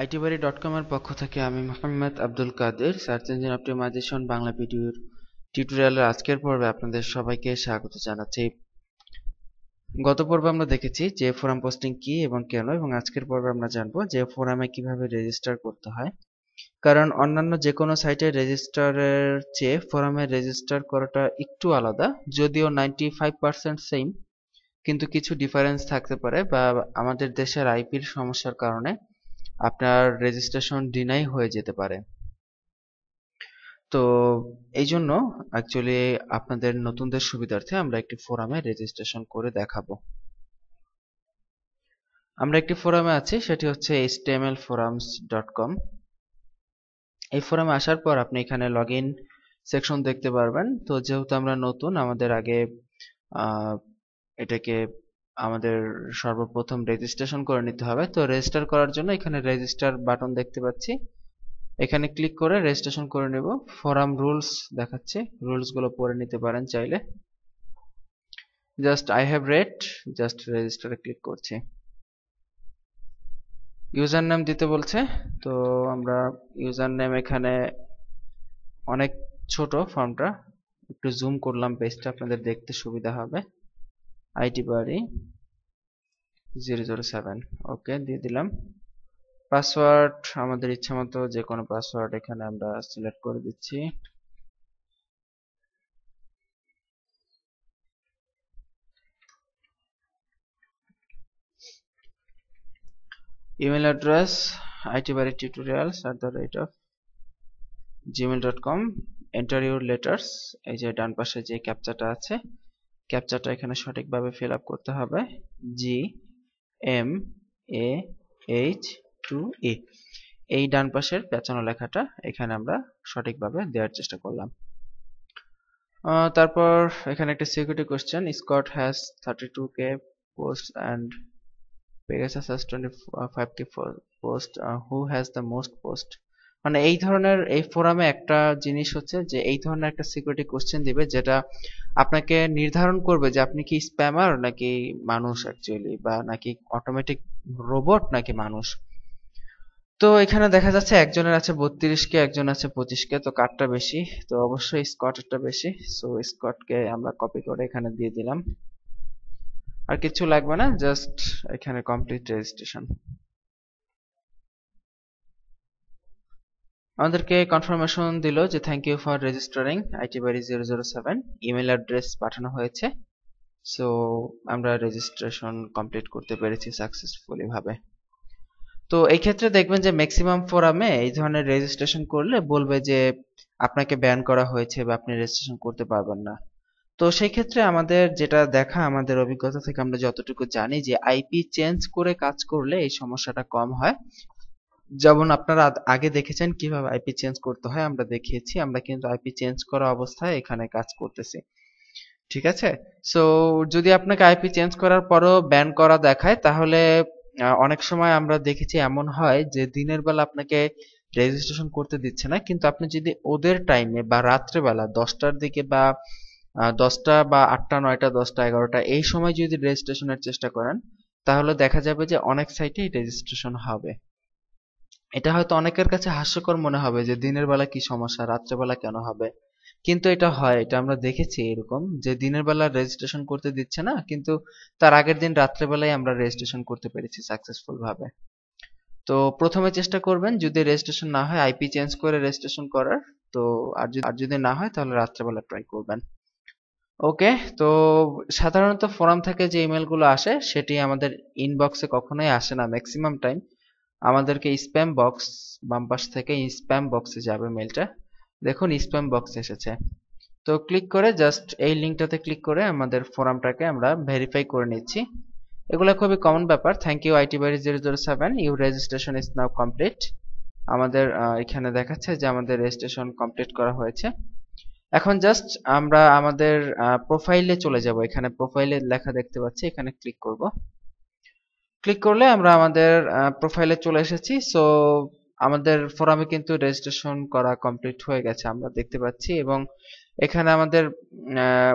ITbari dot কমের পক্ষ থেকে আমি Mohammad Abdul Kader search engine optimisation Bangla ভিডিওর টিউটোরিয়ালের আজকের পর্বে আপনাদের সবাইকে স্বাগত জানাচ্ছি। গত পর্বে আমরা দেখেছি যে ফোরাম পোস্টিং কি এবং কেন, এবং আজকের পর্বে আমরা জানব যে ফোরামে কীভাবে রেজিস্টার করতে হয়। কারণ অন্যান্য যে কোনো সাইটে রেজিস্টারের চেয়ে ফোরামে রেজিস্টার করাটা একটু আলাদা, যদিও নাইনটি ফাইভ পার্সেন্ট সেম কিন্তু কিছু ডিফারেন্স থাকতে পারে বা আমাদের দেশের আইপির সমস্যার কারণে। আপনার রেজিস্ট্রেশন ডিনাই হয়ে যেতে পারে। তো এই জন্য অ্যাকচুয়ালি আপনাদের নতুনদের সুবিধার্থে আমরা একটি ফোরামে রেজিস্ট্রেশন করে দেখাবো। আমরা একটি ফোরামে আছি, সেটি হচ্ছে htmlforums.com এই ফোরামে আসার পর আপনি এখানে লগ ইন সেকশন দেখতে পারবেন। তো যেহেতু আমরা নতুন, আমাদের আগে এটাকে আমাদের সর্বপ্রথম রেজিস্ট্রেশন করে নিতে হবে। তো রেজিস্টার করার জন্য এখানে রেজিস্টার বাটন দেখতে পাচ্ছি। এখানে ক্লিক করে রেজিস্ট্রেশন করে নেব। ফোরাম রুলস দেখাচ্ছে। রুলসগুলো পড়ে নিতে পারেন চাইলে। Just I have read just রেজিস্টারে ক্লিক করছি। ইউজার নেম দিতে বলছে। তো আমরা ইউজার নেম এখানে অনেক ছোট ফর্মটা একটু জুম করলাম পেজটা আপনাদের দেখতে সুবিধা হবে। আইটি বাড়ি জিরো জিরো সেভেন ওকে দিয়ে দিলাম। পাসওয়ার্ড আমাদের ইচ্ছা মতো যে কোনো পাসওয়ার্ড এখানে আমরা সিলেক্ট করে দিচ্ছি। Email address itbari tutorials at the rate of gmail.com enter your letters, এই যে ডান পাশে যে ক্যাপচাটা আছে ক্যাপচাটা এখানে সঠিকভাবে ফিল আপ করতে হবে। G M A H two A এই ডান পাশের পেঁচানো লেখাটা এখানে আমরা সঠিকভাবে দেওয়ার চেষ্টা করলাম। তারপর এখানে একটা security question Scott has thirty two K post and Pegasus has twenty five K post who has the most post মানে এই ধরনের এই ফোরামে একটা জিনিস হচ্ছে যে, এই ধরনের একটা সিকিউরিটি কোশ্চেন দিবে যেটা আপনাকে নির্ধারণ করবে যে আপনি কি স্প্যামার নাকি মানুষ অ্যাকচুয়ালি বা নাকি অটোমেটিক রোবট নাকি মানুষ। তো এখানে দেখা যাচ্ছে একজনের আছে বত্রিশ কে একজন আছে পঁচিশ কে তো কারটা বেশি, তো অবশ্যই স্কটটা বেশি। সো স্কটকে আমরা কপি করে এখানে দিয়ে দিলাম। আর কিছু লাগবে না জাস্ট এখানে কমপ্লিট রেজিস্ট্রেশন আমাদেরকে কনফার্মেশন দিল যে thank you for registering IT Bari zero zero seven email address পাঠানো হয়েছে। সো আমরা রেজিস্ট্রেশন কমপ্লিট করতে পেরেছি সাকসেসফুলি ভাবে। তো এই ক্ষেত্রে দেখবেন যে ম্যাক্সিমাম ফোরামে এই ধরনের রেজিস্ট্রেশন করলে বলবে যে আপনাকে ব্যান করা হয়েছে বা আপনি রেজিস্ট্রেশন করতে পারবেন না। তো সেই ক্ষেত্রে আমাদের যেটা দেখা, আমাদের অভিজ্ঞতা থেকে আমরা যতটুকু জানি যে আইপি চেঞ্জ করে কাজ করলে এই সমস্যাটা কম হয়। যেমন আপনারা আগে দেখেছেন কীভাবে আইপি চেঞ্জ করতে হয়, আমরা দেখিয়েছি, আমরা কিন্তু আইপি চেঞ্জ করা অবস্থায় এখানে কাজ করতেছি। ঠিক আছে? সো যদি আপনাকে আইপি চেঞ্জ করার পরও ব্যান করা দেখায়, তাহলে অনেক সময় আমরা দেখেছি এমন হয় যে দিনের বেলা আপনাকে রেজিস্ট্রেশন করতে দিচ্ছে না, কিন্তু আপনি যদি ওদের টাইমে বা রাত্রেবেলা দশটার দিকে বা দশটা বা আটটা, নয়টা, দশটা, এগারোটা, এই সময় যদি রেজিস্ট্রেশনের চেষ্টা করেন, তাহলে দেখা যাবে যে অনেক সাইটেই রেজিস্ট্রেশন হবে। এটা হয়তো অনেকের কাছে হাস্যকর মনে হবে যে দিনের বেলা কি সমস্যা রাত্রেবেলা কেন হবে? কিন্তু এটা হয়, এটা আমরা দেখেছি এরকম যে দিনের বেলা রেজিস্ট্রেশন করতে দিচ্ছে না, কিন্তু তার আগের দিন রাত্রেবেলায় আমরা রেজিস্ট্রেশন করতে পেরেছি সাকসেসফুল ভাবে। তো প্রথমে চেষ্টা করবেন যদি রেজিস্ট্রেশন না হয় আইপি চেঞ্জ করে রেজিস্ট্রেশন করার, তো আর যদি না হয় তাহলে রাত্রেবেলা ট্রাই করবেন। ওকে, তো সাধারণত ফোরাম থেকে যে ইমেলগুলো আসে, সেটি আমাদের ইনবক্সে কখনোই আসে না ম্যাক্সিমাম টাইম আমাদেরকে স্প্যাম বক্স বাম পাশ থেকে স্প্যাম বক্সে যাবে মেলটা দেখুন স্প্যাম বক্স এসেছে। তো ক্লিক করে জাস্ট এই লিঙ্কটাতে ক্লিক করে আমাদের ফোরামটাকে আমরা ভেরিফাই করে নিচ্ছি। এগুলো খুবই কমন ব্যাপার। Thank you IT Bari zero zero seven you registration is now complete আমাদের এখানে দেখাচ্ছে যে আমাদের রেজিস্ট্রেশন কমপ্লিট করা হয়েছে। এখন জাস্ট আমরা আমাদের প্রোফাইলে চলে যাব। এখানে প্রোফাইলে লেখা দেখতে পাচ্ছি। এখানে ক্লিক করব। ক্লিক করলে আমরা আমাদের প্রোফাইলে চলে এসেছি। সো আমাদের ফোরামে কিন্তু রেজিস্ট্রেশন করা কমপ্লিট হয়ে গেছে, আমরা দেখতে পাচ্ছি। এবং এখানে আমাদের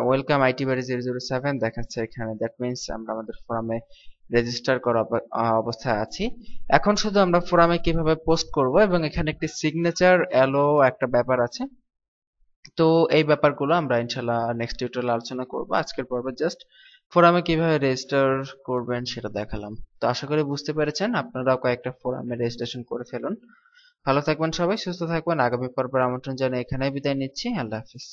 welcome IT Bari zero zero seven দেখাচ্ছে এখানে। দ্যাট মিনস আমরা আমাদের ফোরামে রেজিস্টার করা অব- অবস্থায় আছি। এখন শুধু আমরা ফোরামে কীভাবে পোস্ট করব এবং এখানে একটি সিগনেচার এলো একটা ব্যাপার আছে। তো, এই ব্যাপারগুলো আমরা ইনশাল্লাহ নেক্সট টিউটোরিয়ালে আলোচনা করব। আজকের পর্বে জাস্ট ফোরামে কীভাবে রেজিস্টার করবেন সেটা দেখালাম। তো আশা করি বুঝতে পেরেছেন, আপনারাও কয়েকটা ফোরামে রেজিস্ট্রেশন করে ফেলুন। ভালো থাকবেন সবাই, সুস্থ থাকবেন। আগামী পর্বের আমন্ত্রণ জানিয়ে এখানেই বিদায় নিচ্ছি। আল্লাহ হাফিজ।